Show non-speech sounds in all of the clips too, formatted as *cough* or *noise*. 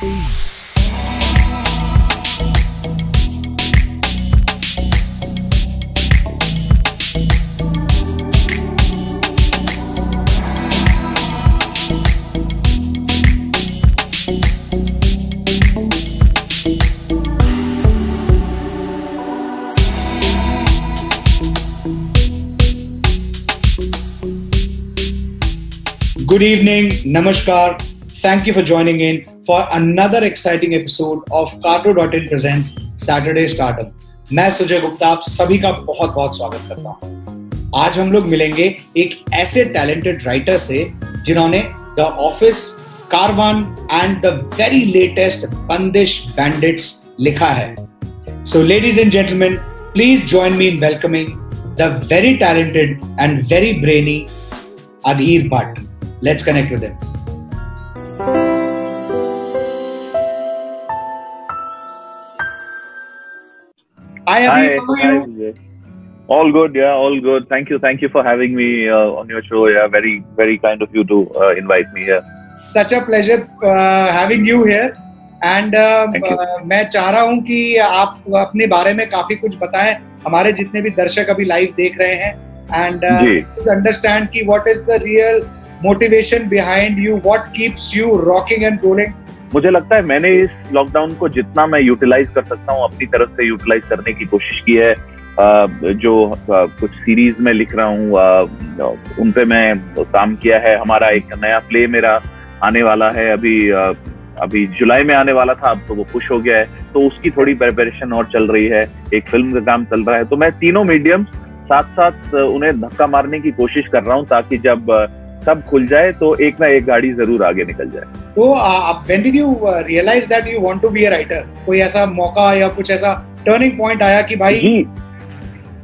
Good evening, Namaskar. Thank you for joining in for another exciting episode of Carto.in presents Saturday Stardom. मैं सुजय गुप्ता, आप सभी का बहुत बहुत स्वागत करता हूँ आज हम लोग मिलेंगे एक ऐसे टैलेंटेड राइटर से जिन्होंने the office Karwaan and the very latest Bandish bandits लिखा है so ladies and gentleman please join me in welcoming the very talented and very brainy Adhir Bhatt let's connect with him. Hi, Abhi. How are you? All good, yeah, all good. Thank you, thank you for having me uh, on your show. Yeah, very, very kind of you to uh, invite me here. Such a pleasure uh, having you here. And uh, मैं चाह रहा हूँ कि आप अपने बारे में काफ़ी कुछ बताएँ हमारे जितने भी दर्शक अभी लाइव देख रहे हैं एंड अंडरस्टैंड कि what is the real motivation behind you what keeps you rocking and rolling मुझे लगता है मैंने इस लॉकडाउन को जितना मैं यूटिलाइज कर सकता हूँ, अपनी तरफ़ से यूटिलाइज करने की कोशिश की है। जो कुछ सीरीज़ में लिख रहा हूँ उन पे मैं काम किया है। हमारा एक नया प्ले मेरा आने वाला है। अभी अभी जुलाई में आने वाला था, अब तो वो पुश हो गया है। तो उसकी थोड़ी प्रिपरेशन और चल रही है। एक फ़िल्म का काम चल रहा है। तो मैं तीनों मीडियम साथ साथ उन्हें धक्का मारने की कोशिश कर रहा हूँ, ताकि जब सब खुल जाए तो एक ना एक गाड़ी ज़रूर आगे निकल जाए। तो when did you realise that you want to be a writer कोई ऐसा मौका या कुछ ऐसा टर्निंग पॉइंट आया कि भाई जी।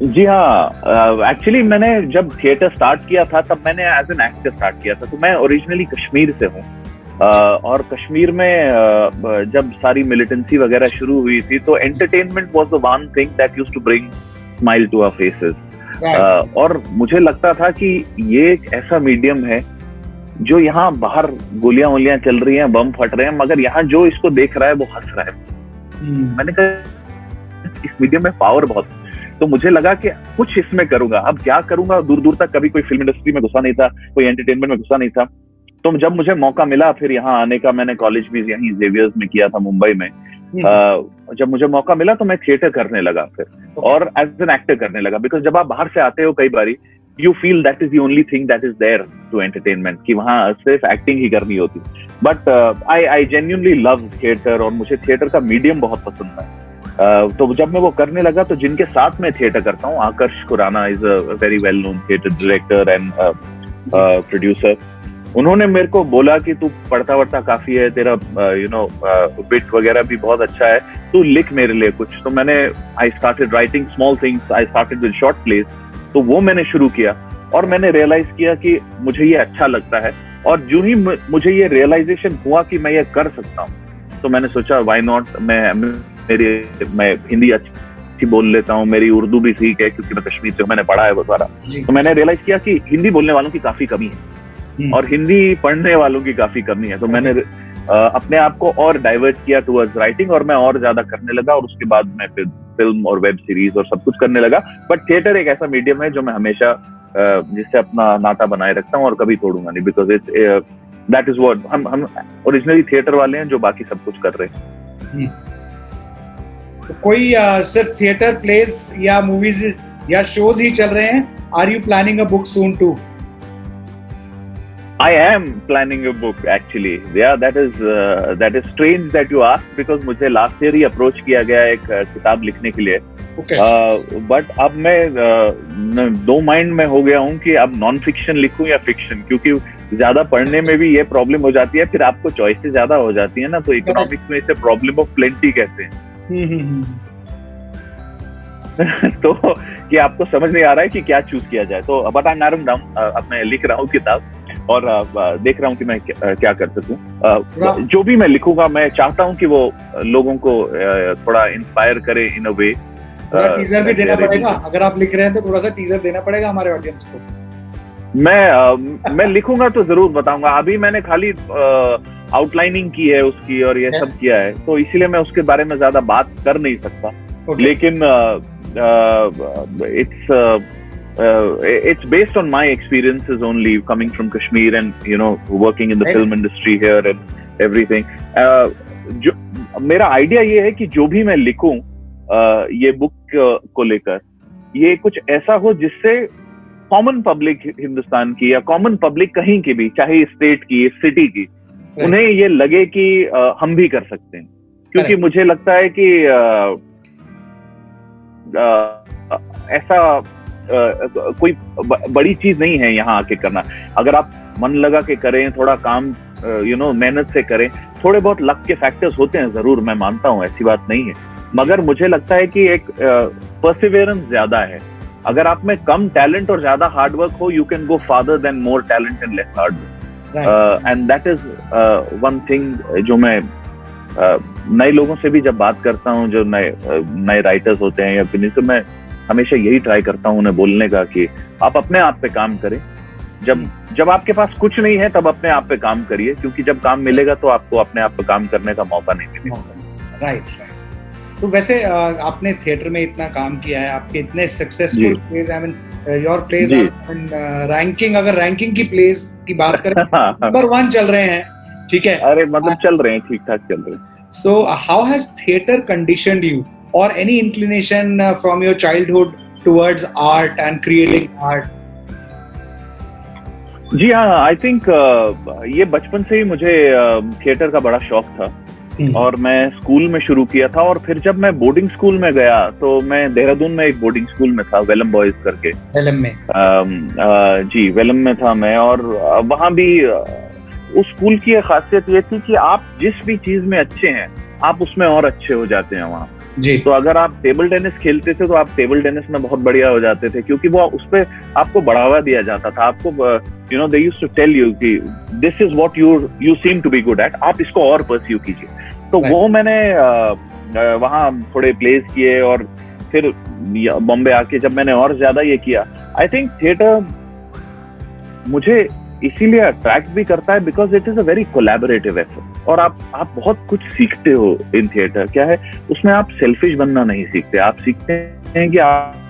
जी हाँ एक्चुअली uh, मैंने जब थिएटर स्टार्ट किया था तब मैंने एज एन एक्टर स्टार्ट किया था। तो मैं ओरिजिनली कश्मीर से हूँ। uh, और कश्मीर में uh, जब सारी मिलिटेंसी वगैरह शुरू हुई थी तो entertainment was the one thing that used to bring smile to our faces और मुझे लगता था कि ये एक ऐसा मीडियम है जो यहाँ बाहर गोलियाँ वोलियाँ चल रही हैं बम फट रहे हैं मगर यहाँ जो इसको देख रहा है वो हंस रहा है। Hmm. मैंने कहा इस मीडियम में पावर बहुत तो मुझे लगा कि कुछ इसमें करूँगा। अब क्या करूँगा? दूर दूर तक कभी कोई फ़िल्म इंडस्ट्री में घुसा नहीं था कोई एंटरटेनमेंट में घुसा नहीं था। तो जब मुझे मौका मिला फिर यहाँ आने का मैंने कॉलेज भी यहीं जेवियर्स में किया था मुंबई में। हम्म। जब मुझे मौका मिला तो मैं थिएटर करने लगा फिर। और एज एन एक्टर करने लगा। बिकॉज़ जब आप बाहर से आते हो कई बारी you feel that is the only thing that is there to entertainment कि वहाँ सिर्फ़ एक्टिंग ही करनी होती। But I I genuinely love theatre और मुझे थिएटर का मीडियम बहुत पसंद है uh, तो जब मैं वो करने लगा तो जिनके साथ मैं थिएटर करता हूँ Aakarsh Khurana is a very well known theatre director and producer उन्होंने मेरे को बोला कि तू पढ़ता वढ़ता काफ़ी है तेरा यू नो बिट वगैरह भी बहुत अच्छा है तू लिख मेरे लिए कुछ। तो मैंने I started writing small things I started with short plays तो वो मैंने शुरू किया। और मैंने रियलाइज़ किया कि मुझे ये अच्छा लगता है और जो ही मुझे ये रियलाइजेशन हुआ कि मैं ये कर सकता हूँ। तो मैंने सोचा वाई नॉट मैं मेरी मैं हिंदी अच्छी बोल लेता हूँ मेरी उर्दू भी ठीक है क्योंकि मैं कश्मीर से मैंने पढ़ा है वो सारा। तो मैंने रियलाइज़ किया कि हिंदी बोलने वालों की काफ़ी कमी है। और हिंदी पढ़ने वालों की काफ़ी कमी है। तो मैंने अपने आप को और डाइवर्ट किया टूवर्ड्स राइटिंग और मैं और ज़्यादा करने लगा और उसके बाद मैं फिर फ़िल्म और वेब सीरीज़ और सब कुछ करने लगा। बट थिएटर एक ऐसा मीडियम है जो मैं हमेशा जिससे अपना नाता बनाए रखता हूँ और कभी तोड़ूँगा नहीं। Because it's that is what हम हम ओरिजिनली थिएटर वाले हैं जो बाकी सब कुछ कर रहे हैं। हम्म। तो कोई uh, सिर्फ़ थिएटर प्लेस या मूवीज़ या शोज़ ही चल रहे हैं। Are you planning a book soon too I am planning a book actually. Yeah, that is uh, that is strange that you because मुझे last year ही approach किया गया एक uh, किताब लिखने के लिए. Okay. Uh, but अब मैं uh, दो माइंड में हो गया हूँ कि अब नॉन फिक्शन लिखूं या फिक्शन क्योंकि ज़्यादा पढ़ने में भी ये प्रॉब्लम हो जाती है फिर आपको चॉइसेस ज़्यादा हो जाती है ना तो इकोनॉमिक्स में इसे प्रॉब्लम ऑफ़ प्लेंटी कहते हैं हम्म, हम्म, हम्म। *laughs* तो कि आपको समझ नहीं आ रहा है कि क्या चूज़ किया जाए। तो बट आई नारम डाउन अब मैं लिख रहा हूँ किताब और देख रहा हूँ कि मैं क्या कर सकूँ। जो भी मैं लिखूँगा मैं चाहता हूँ कि वो लोगों को थोड़ा इंस्पायर करे इन अ वे टीजर भी देना पड़ेगा। अगर आप लिख रहे हैं तो थोड़ा सा टीजर देना पड़ेगा हमारे ऑडियंस को। मैं मैं लिखूँगा तो ज़रूर बताऊँगा। अभी मैंने खाली आउटलाइनिंग की है उसकी और ये सब किया है। तो इसीलिए मैं उसके बारे में ज़्यादा बात कर नहीं सकता। Okay. लेकिन it's it's based on my experiences only coming from Kashmir and you know working in the film industry here and everything. Uh, जो मेरा आइडिया ये है कि जो भी मैं लिखूं uh, ये बुक को लेकर ये कुछ ऐसा हो जिससे कॉमन पब्लिक हिंदुस्तान की या कॉमन पब्लिक कहीं की भी चाहे स्टेट की सिटी की उन्हें ये लगे कि आ, हम भी कर सकते हैं। क्योंकि मुझे लगता है कि आ, आ, ऐसा कोई बड़ी चीज़ नहीं है यहाँ आके करना। अगर आप मन लगा के करें थोड़ा काम यू नो मेहनत से करें थोड़े बहुत लक के फैक्टर्स होते हैं ज़रूर मैं मानता हूँ ऐसी बात नहीं है। मगर मुझे लगता है कि एक परसिवेरेंस ज़्यादा है। अगर आप में कम टैलेंट और ज़्यादा हार्डवर्क हो you can go farther than more talent and less hard work and that is one thing जो मैं नए लोगों से भी जब बात करता हूँ जो नए नए राइटर्स होते हैं या फिर तो मैं हमेशा यही ट्राई करता हूँ उन्हें बोलने का कि आप अपने आप पे काम करें। जब. जब आपके पास कुछ नहीं है तब अपने आप पे काम करिए क्योंकि जब काम मिलेगा तो आपको अपने आप पे काम करने का मौका नहीं मिलेगा। राइट राइट तो वैसे आपने थिएटर में इतना काम किया है आपके इतने successful plays I mean your plays ranking अगर रैंकिंग की प्लेज की बात करें नंबर वन चल रहे हैं। ठीक है? अरे मतलब चल रहे हैं ठीक ठाक चल रहे हैं। So how has theatre conditioned you or any inclination from your childhood towards art and creating art जी हाँ आई थिंक uh, ये बचपन से ही मुझे थिएटर uh, का बड़ा शौक था। हम्म। और मैं स्कूल में शुरू किया था और फिर जब मैं बोर्डिंग स्कूल में गया तो मैं देहरादून में एक बोर्डिंग स्कूल में था वेलम बॉयज़ करके। वेलम में। आ, आ, जी वेलम में था मैं और वहाँ भी उस स्कूल की खासियत ये थी कि आप जिस भी चीज़ में अच्छे हैं आप उसमें और अच्छे हो जाते हैं वहाँ। जी। तो अगर आप टेबल टेनिस खेलते थे तो आप टेबल टेनिस में बहुत बढ़िया हो जाते थे क्योंकि वो उस पर आपको बढ़ावा दिया जाता था। आपको you know they used to tell you कि this is what you you seem to be good at आप इसको और परस्यू कीजिए। तो वो मैंने वहाँ थोड़े प्लेस किए और फिर बॉम्बे आके जब मैंने और ज़्यादा ये किया आई थिंक थिएटर मुझे इसीलिए अट्रैक्ट भी करता है because it is a very collaborative effort और आप आप बहुत कुछ सीखते हो इन थिएटर क्या है? उसमें आप सेल्फिश बनना नहीं सीखते। आप सीखते हैं कि आप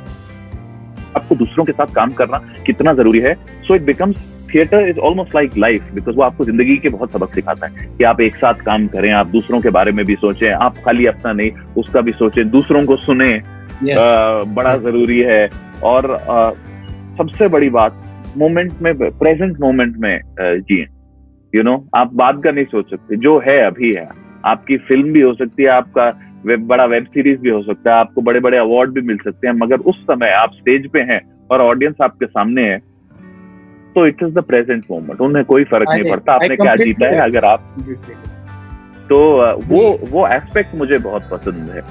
आपको दूसरों के साथ काम करना कितना ज़रूरी है। So it becomes theatre is almost like life because वो आपको ज़िंदगी के बहुत सबक सिखाता है कि आप एक साथ काम करें आप दूसरों के बारे में भी सोचें आप खाली अपना नहीं उसका भी सोचें दूसरों को सुने। Yes. आ, बड़ा yes. ज़रूरी है। और आ, सबसे बड़ी बात मोमेंट में प्रेजेंट मोमेंट में जिए यू नो आप बाद का नहीं सोच सकते। जो है अभी है। आपकी फ़िल्म भी हो सकती है आपका वेब बड़ा वेब सीरीज़ भी हो सकता है आपको बड़े बड़े अवार्ड भी मिल सकते हैं मगर उस समय आप स्टेज पे हैं और ऑडियंस आपके सामने है तो it is the present moment उन्हें कोई फ़र्क नहीं पड़ता। आपने क्या जीता है अगर आप तो वो वो एस्पेक्ट मुझे बहुत पसंद है।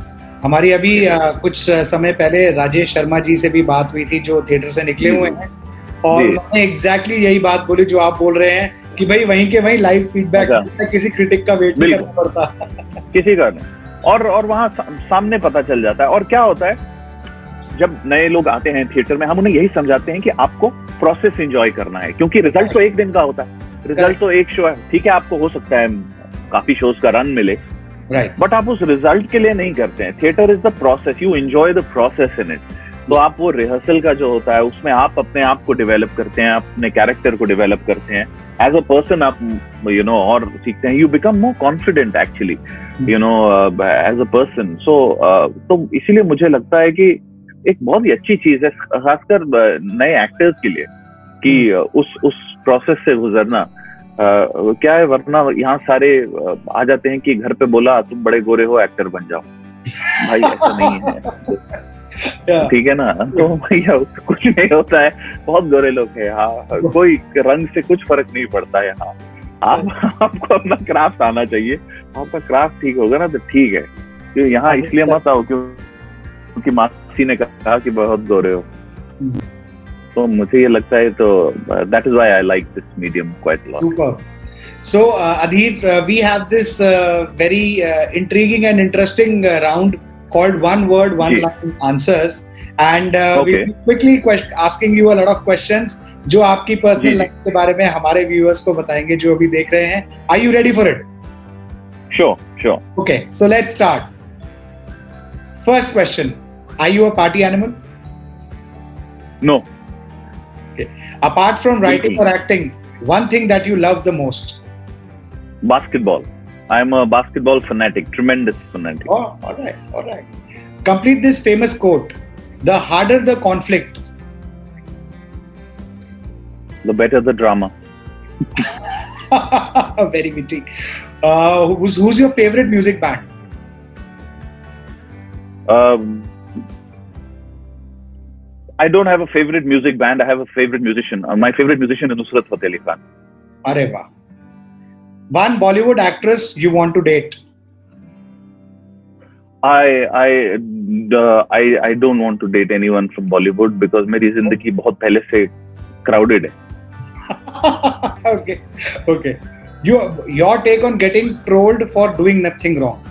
हमारी अभी कुछ समय पहले राजेश शर्मा जी से भी बात हुई थी जो थिएटर से निकले हुए हैं। और उन्होंने एग्जैक्टली यही बात बोली जो आप बोल रहे हैं कि भाई वहीं के वहीं लाइव फीडबैक अच्छा। किसी क्रिटिक का वेट नहीं करना पड़ता। किसी का नहीं। और और वहाँ सामने पता चल जाता है। और क्या होता है जब नए लोग आते हैं थिएटर में हम उन्हें यही समझाते हैं कि आपको प्रोसेस एंजॉय करना है क्योंकि रिज़ल्ट तो एक दिन का होता है। रिज़ल्ट तो एक शो है। ठीक है आपको हो सकता है काफ़ी शोज़ का रन मिले। राइट बट आप उस रिज़ल्ट के लिए नहीं करते हैं। Theatre is the process you enjoy the process in it तो आप वो रिहर्सल का जो होता है उसमें आप अपने आप को डेवलप करते हैं अपने कैरेक्टर को डेवलप करते हैं। एज अ पर्सन आप यू you नो know, और सीखते हैं। You become more confident actually you know as a person so तो इसीलिए मुझे लगता है कि एक बहुत ही अच्छी चीज़ है खासकर नए एक्टर्स के लिए कि उस उस प्रोसेस से गुजरना। Uh, क्या है वरना यहाँ सारे आ जाते हैं कि घर पे बोला तुम बड़े गोरे हो एक्टर बन जाओ। भाई ऐसा नहीं है। *laughs* ठीक है ना? तो भैया कुछ नहीं होता है। बहुत गोरे लोग हैं। हाँ कोई रंग से कुछ फ़र्क नहीं पड़ता है हाँ। आप आपको अपना क्राफ्ट आना चाहिए। आपका क्राफ्ट ठीक होगा ना तो ठीक है। यहाँ इसलिए मत आओ क्योंकि किसी ने कहा कि बहुत गोरे हो। तो मुझे ये लगता है तो that is why I like this medium quite lot So, uh, Adhir, uh, we have this uh, very uh, intriguing and interesting uh, round called One Word, One Line Answers. And uh, okay. we'll be quickly quest- asking you a lot of questions. जो आपकी personal life के बारे में हमारे viewers को बताएँगे जो अभी देख रहे हैं I you ready for it sure sure okay so let's start first question are you a party animal no apart from writing or acting one thing that you love the most basketball i'm a basketball fanatic tremendous fanatic oh all right all right complete this famous quote the harder the conflict the better the drama. *laughs* Very witty. Uh, who's, who's your favorite music band? Um, I don't have a favorite music band. I have a favorite musician. Uh, my favorite musician is Nusrat Fateh Ali Khan. Areva One Bollywood actress you want to date? I I uh, I I don't want to date anyone from Bollywood because मेरी जिंदगी बहुत पहले से crowded है. *laughs* okay, okay. Your your take on getting trolled for doing nothing wrong.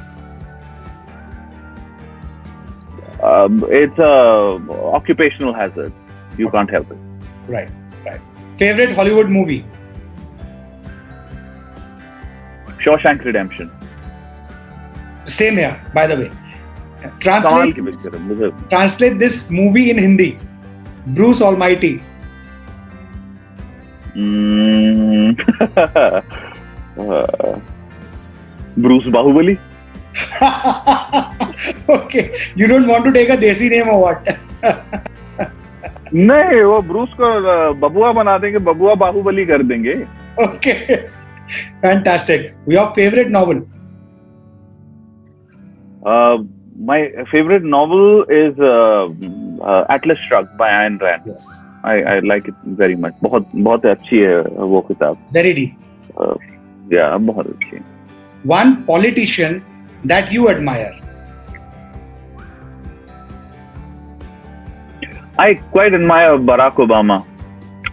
Um, it's a occupational hazard. You can't help it. Right, right. Favorite Hollywood movie? Shawshank Redemption. Same here, by the way. Translate, translate this movie in Hindi. Bruce Almighty. Mm. Bruce Bahubali. okay, you don't want to take a desi name or what? नहीं वो Bruce को बबुआ बना देंगे बबुआ बाहुबली कर देंगे okay Fantastic your favourite novel my favorite novel is uh, uh, Atlas Shrugged by Ayn Rand. Yes. I, I like it very much. बहुत बहुत अच्छी है वो किताब. Very deep. Uh, yeah, बहुत अच्छी. One politician that you admire. I quite admire Barack Obama.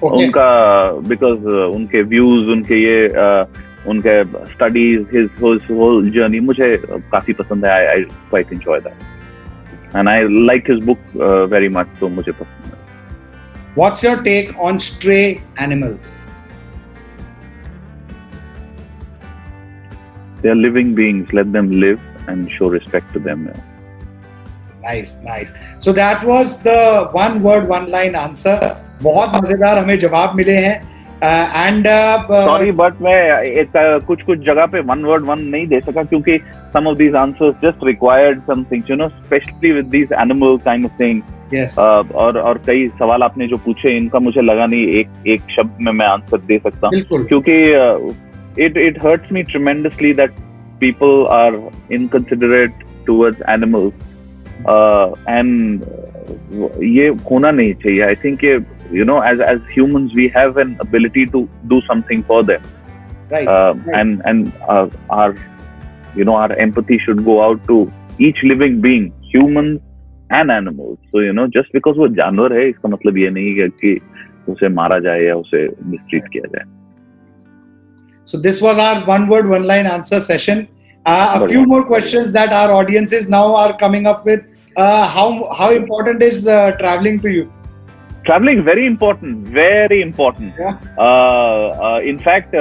उनका because उनके व्यूज़ उनके ये उनके स्टडीज़ हिज होल जर्नी मुझे काफ़ी पसंद है। I quite enjoy that and I like his book very much तो मुझे पसंद है। What's your take on stray animals they are living beings let them live and show respect to them Nice, nice. So that was the one word, one line answer. बहुत मज़ेदार हमें जवाब मिले हैं। एंड सॉरी बट मैं एक uh, कुछ कुछ जगह पे वन वर्ड वन नहीं दे सका क्योंकि some of these answers just required some things you know specially with these animal kind of thing और और कई सवाल आपने जो पूछे इनका मुझे लगा नहीं एक एक शब्द में मैं आंसर दे सकता हूँ। क्योंकि it it hurts me tremendously that people are inconsiderate towards animals and ये होना नहीं चाहिए। I think you know as as humans we have an ability to do something for them right, uh, right. and and uh, our you know our empathy should go out to each living being humans and animals so you know just because वो जानवर है इसका मतलब ये नहीं है कि उसे मारा जाए या उसे मिसट्रीट किया जाए so this was our one word one line answer session uh, a few more questions that our audiences now are coming up with uh, how how important is uh, traveling to you Traveling very important very important in fact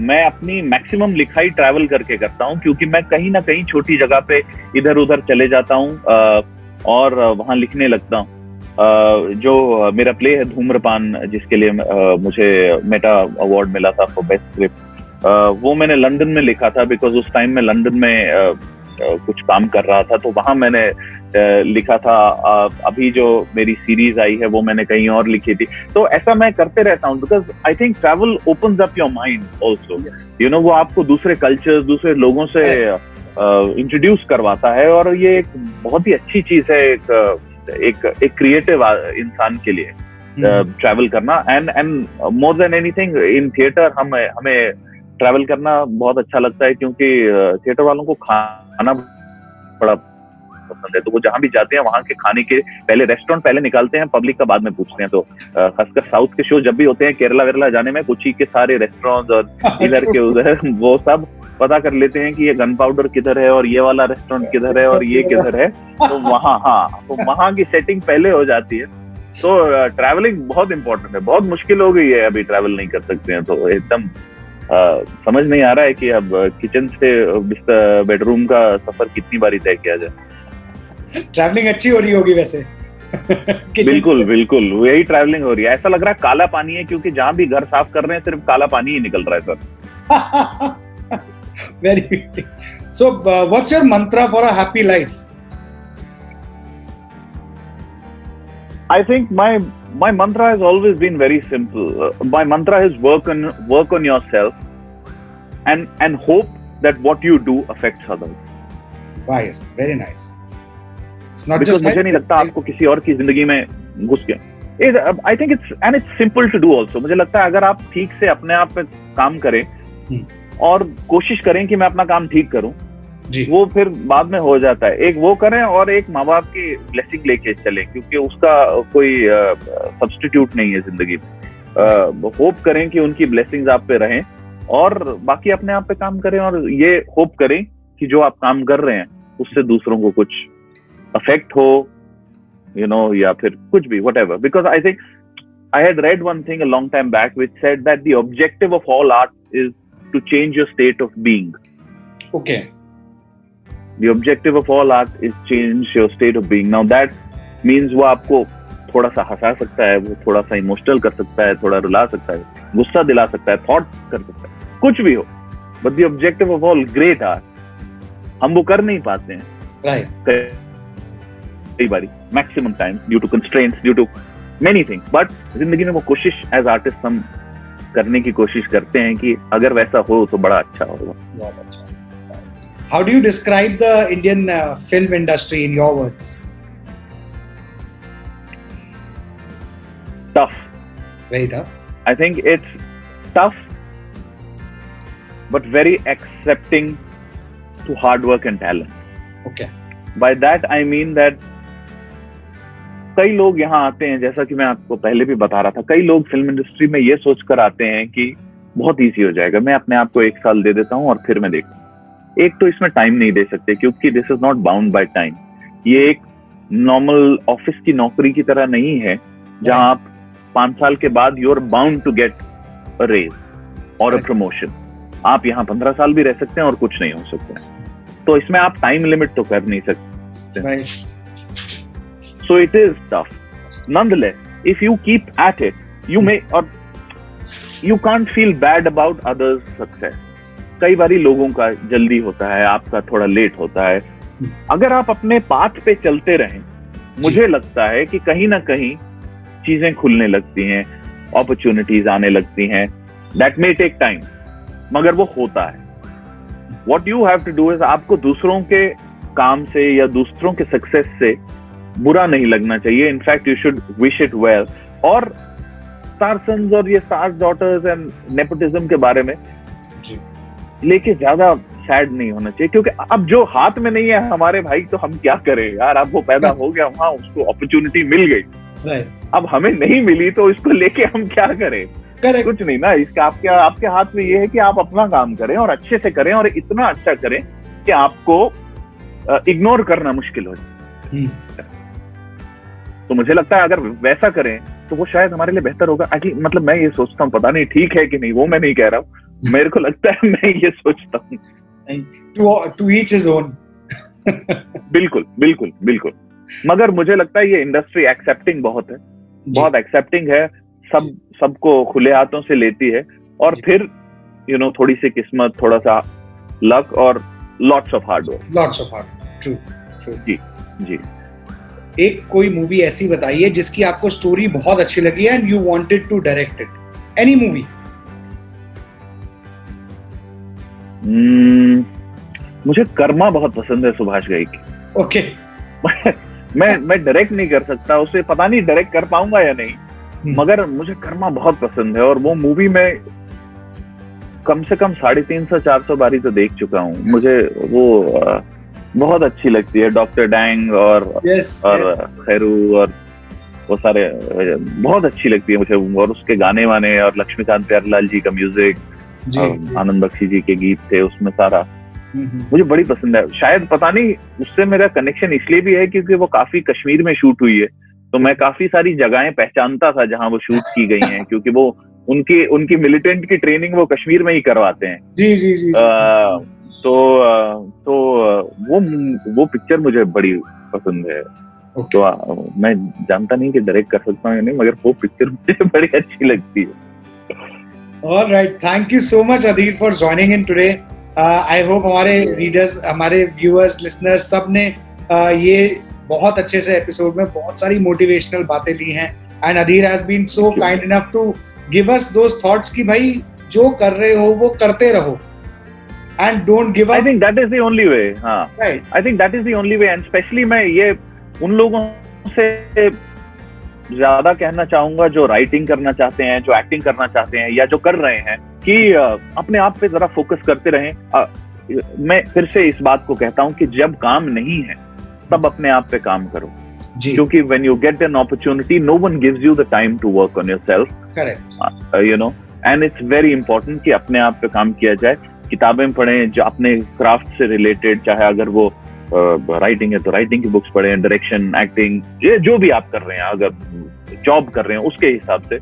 मैं अपनी maximum लिखाई travel करके करता हूँ क्योंकि मैं कहीं ना कहीं छोटी जगह पे इधर उधर चले जाता हूँ uh, और वहाँ लिखने लगता हूँ। Uh, जो मेरा प्ले है धूम्रपान जिसके लिए uh, मुझे मेटा अवार्ड मिला था फॉर बेस्ट स्क्रिप्ट वो मैंने लंदन में लिखा था बिकॉज़ उस टाइम में लंदन में uh, uh, कुछ काम कर रहा था तो वहाँ मैंने लिखा था अभी जो मेरी सीरीज़ आई है वो मैंने कहीं और लिखी थी। तो ऐसा मैं करते रहता हूँ because I think travel open up your mind also you know वो आपको दूसरे कल्चर दूसरे लोगों से इंट्रोड्यूस uh, करवाता है और ये एक बहुत ही अच्छी चीज़ है एक एक एक क्रिएटिव इंसान के लिए ट्रैवल hmm. करना। And and more than anything in theatre हम हमें ट्रैवल करना बहुत अच्छा लगता है क्योंकि थिएटर वालों को खाना बड़ा पसंद है। तो वो जहाँ भी जाते हैं वहाँ के खाने के पहले रेस्टोरेंट पहले निकालते हैं पब्लिक का बाद में पूछते हैं। तो खासकर साउथ के शो जब भी होते हैं केरला वेरला जाने में कुछ ही के सारे रेस्टोरेंट और *laughs* इधर के उधर वो सब पता कर लेते हैं कि ये गन पाउडर किधर है और ये वाला रेस्टोरेंट किधर है और ये किधर है। तो वहाँ हाँ तो वहाँ की सेटिंग पहले हो जाती है। तो ट्रैवलिंग बहुत इंपॉर्टेंट है। बहुत मुश्किल हो गई है अभी ट्रैवल नहीं कर सकते हैं। तो एकदम समझ नहीं आ रहा है कि अब किचन से बेडरूम का सफ़र कितनी बारी तय किया जाए। ट्रैवलिंग अच्छी हो रही होगी वैसे। *laughs* बिल्कुल बिल्कुल यही ट्रैवलिंग हो रही है। ऐसा लग रहा है काला पानी है क्योंकि जहाँ भी घर साफ़ कर रहे हैं सिर्फ़ काला पानी ही निकल रहा है sir. Very so what's your mantra for a happy life I think my my mantra has always been very simple my mantra has work on work on yourself and and hope that what you do affect others very nice. Because मुझे नहीं लगता आपको किसी और की ज़िंदगी में घुस गया। I think it's and it's simple to do also मुझे लगता है अगर आप ठीक से अपने आप पे काम करें हम्म। और कोशिश करें कि मैं अपना काम ठीक करूँ जी. वो फिर बाद में हो जाता है। एक वो करें और एक माँ बाप की ब्लेसिंग लेके चले क्योंकि उसका कोई सब्सटीट्यूट नहीं है ज़िंदगी में। होप करें कि उनकी ब्लेसिंग्स आप पे रहें और बाकी अपने आप पे काम करें और ये होप करें कि जो आप काम कर रहे हैं उससे दूसरों को कुछ अफेक्ट हो यू नो या फिर कुछ भी whatever because I think I had read one thing long time back which said that the objective of all art is to change your state of being okay the objective of all art is change your state of being now that means वो आपको थोड़ा सा हंसा सकता है वो थोड़ा सा emotional कर सकता है थोड़ा रुला सकता है गुस्सा दिला सकता है थॉट कर सकता है कुछ भी हो। But objective of all great art हम वो कर नहीं पाते हैं। कई बारी maximum time due to constraints due to many thing but ज़िंदगी में वो कोशिश एज आर्टिस्ट हम करने की कोशिश करते हैं कि अगर वैसा हो तो बड़ा अच्छा होगा बहुत अच्छा How do you describe the Indian uh, film industry in your words? Tough. Very tough. I think it's tough, but very accepting to hard work and talent. Okay. By that I mean that कई लोग यहाँ आते हैं जैसा कि मैं आपको पहले भी बता रहा था कई लोग फ़िल्म इंडस्ट्री में ये सोचकर आते हैं कि बहुत ईजी हो जाएगा। मैं अपने आप को एक साल दे देता हूँ और फिर मैं देखू। एक तो इसमें टाइम नहीं दे सकते क्योंकि this is not bound by time ये एक नॉर्मल ऑफ़िस की नौकरी की तरह नहीं है जहाँ आप पाँच साल के बाद you are bound to get a raise or a promotion आप यहाँ पंद्रह साल भी रह सकते हैं और कुछ नहीं हो सकते। तो इसमें आप टाइम लिमिट तो कर नहीं सकते। So it is tough. Nonetheless, if you keep at it, you may or you can't feel bad about others' success. कई बारी लोगों का जल्दी होता है आपका थोड़ा लेट होता है अगर आप अपने पाथ पे चलते रहें मुझे लगता है कि कहीं ना कहीं चीज़ें खुलने लगती हैं अपॉर्चुनिटीज़ आने लगती हैं दैट मे टेक टाइम मगर वो होता है what you have to do is आपको दूसरों के काम से या दूसरों के सक्सेस से बुरा नहीं लगना चाहिए। In fact you should wish it well और स्टार सन्स और ये स्टार डॉटर्स एंड नेपोटिज्म के बारे में लेके ज़्यादा सैड नहीं होना चाहिए क्योंकि अब जो हाथ में नहीं है हमारे भाई तो हम क्या करें यार? अब वो पैदा हो गया वहाँ उसको अपॉर्चुनिटी मिल गई। अब हमें नहीं मिली तो इसको लेके हम क्या करें? करें कुछ नहीं ना इसका आपके आपके हाथ में ये है कि आप अपना काम करें और अच्छे से करें और इतना अच्छा करें कि आपको इग्नोर करना मुश्किल हो जाए। हम्म। तो मुझे लगता है अगर वैसा करें तो वो शायद हमारे लिए बेहतर होगा। मतलब मैं ये सोचता हूँ पता नहीं ठीक है कि नहीं वो मैं नहीं कह रहा हूँ। मेरे को लगता है मैं ये सोचता हूँ। *laughs* बिल्कुल बिल्कुल बिल्कुल। मगर मुझे लगता है ये इंडस्ट्री एक्सेप्टिंग बहुत है। बहुत एक्सेप्टिंग है सब सबको खुले हाथों से लेती है। और फिर यू you नो know, थोड़ी सी किस्मत थोड़ा सा लक और lots of hard work lots of hard true true जी जी। एक कोई मूवी ऐसी बताइए जिसकी आपको स्टोरी बहुत अच्छी लगी है and you wanted to direct it any movie मुझे कर्मा बहुत पसंद है सुभाष घई की ओके okay. *laughs* मैं मैं डायरेक्ट नहीं कर सकता उसे पता नहीं डायरेक्ट कर पाऊँगा या नहीं hmm. मगर मुझे कर्मा बहुत पसंद है और वो मूवी में कम से कम साढ़े तीन सौ चार सौ बारी तो देख चुका हूँ मुझे वो बहुत अच्छी लगती है डॉक्टर डैंग और yes, और yes. खैरू और वो सारे बहुत अच्छी लगती है मुझे और उसके गाने वाने और लक्ष्मीकांत प्यारलाल जी का म्यूज़िक आनंद बख्शी जी के गीत थे उसमें सारा। हम्म। मुझे बड़ी पसंद है। शायद पता नहीं उससे मेरा कनेक्शन इसलिए भी है क्योंकि वो काफ़ी कश्मीर में शूट हुई है। तो मैं काफ़ी सारी जगहें पहचानता था जहाँ वो शूट की गई हैं *laughs* क्योंकि वो उनकी उनकी मिलिटेंट की ट्रेनिंग वो कश्मीर में ही करवाते हैं। जी जी जी आ, तो तो वो वो पिक्चर मुझे बड़ी पसंद है। Okay. तो आ, मैं जानता नहीं कि डायरेक्ट कर सकता हूँ या नहीं मगर वो पिक्चर *laughs* मुझे बड़ी अच्छी लगती है। All right thank you so much Adhir for joining in today I hope हमारे रीडर्स हमारे व्यूअर्स लिसनर्स सबने uh, ये बहुत अच्छे से एपिसोड में बहुत सारी मोटिवेशनल बातें ली हैं। And Adhir has been so kind enough to give us those thoughts कि भाई जो कर रहे हो वो करते रहो। And don't give I think that is the only way हाँ। Right I think that is the only way and specially मैं ये उन लोगों से ज़्यादा कहना चाहूँगा जो राइटिंग करना चाहते हैं जो एक्टिंग करना चाहते हैं या जो कर रहे हैं कि अपने आप पे जरा फोकस करते रहें। मैं फिर से इस बात को कहता हूँ कि जब काम नहीं है तब अपने आप पे काम करो। जी। क्योंकि when you get an opportunity no one gives you the time to work on yourself correct you know and it's very important कि अपने आप पे काम किया जाए। किताबें पढ़ें जो अपने क्राफ्ट से रिलेटेड चाहे अगर वो राइटिंग है तो राइटिंग की बुक्स पढ़ें डायरेक्शन एक्टिंग ये जो भी आप कर रहे हैं अगर जॉब कर रहे हैं उसके हिसाब से।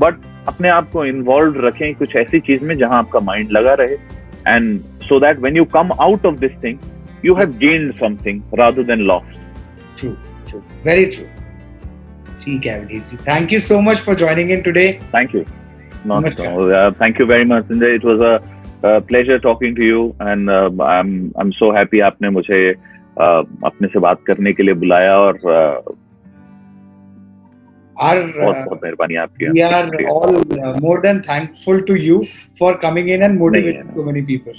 बट अपने आप को इन्वॉल्व रखें कुछ ऐसी चीज़ में जहाँ आपका माइंड लगा रहे। And so that when you come out of this thing you have gained something rather than lost true true very true ठीक है Abhijit ji. Thank you so much for joining in today Thank you. Not Namaskar. so. Uh, thank you very much, pleasure talking to you and I am I am so happy आपने मुझे uh, अपने से बात करने के लिए बुलाया और uh, आर बहुत बहुत मेहरबानी आपकी we are all more than thankful to you for coming in and motivating so many people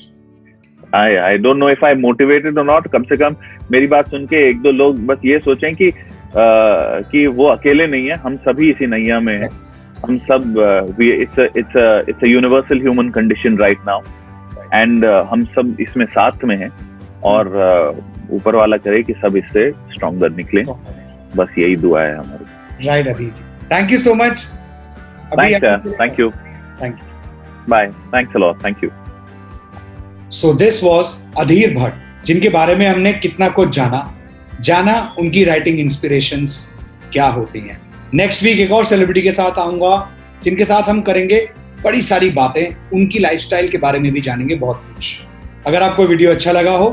I I don't know if I motivated or not कम से कम मेरी बात सुन के एक दो लोग बस ये सोचें कि uh, कि वो अकेले नहीं है हम सभी इसी नैया में हैं। Yes. हम सब it's it's it's a universal human condition right now and हम सब इसमें साथ में हैं और uh, ऊपर वाला करे कि सब इससे स्ट्रॉन्गर निकले। बस यही दुआ है हमारी। Right, Abhi ji. Thank you so much. Thanks thank you bye thanks a lot thank you so this was Adhir Bhatt जिनके बारे में हमने कितना कुछ जाना। जाना उनकी राइटिंग इंस्पिरेशंस क्या होती हैं। नेक्स्ट वीक एक और सेलिब्रिटी के साथ आऊँगा, जिनके साथ हम करेंगे बड़ी सारी बातें, उनकी लाइफस्टाइल के बारे में भी जानेंगे बहुत कुछ। अगर आपको वीडियो अच्छा लगा हो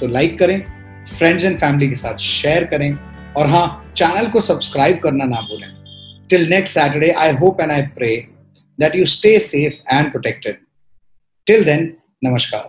तो लाइक करें फ्रेंड्स एंड फैमिली के साथ शेयर करें, और हाँ चैनल को सब्सक्राइब करना ना भूलें। Till next Saturday I hope and I pray that you stay safe and protected till then नमस्कार।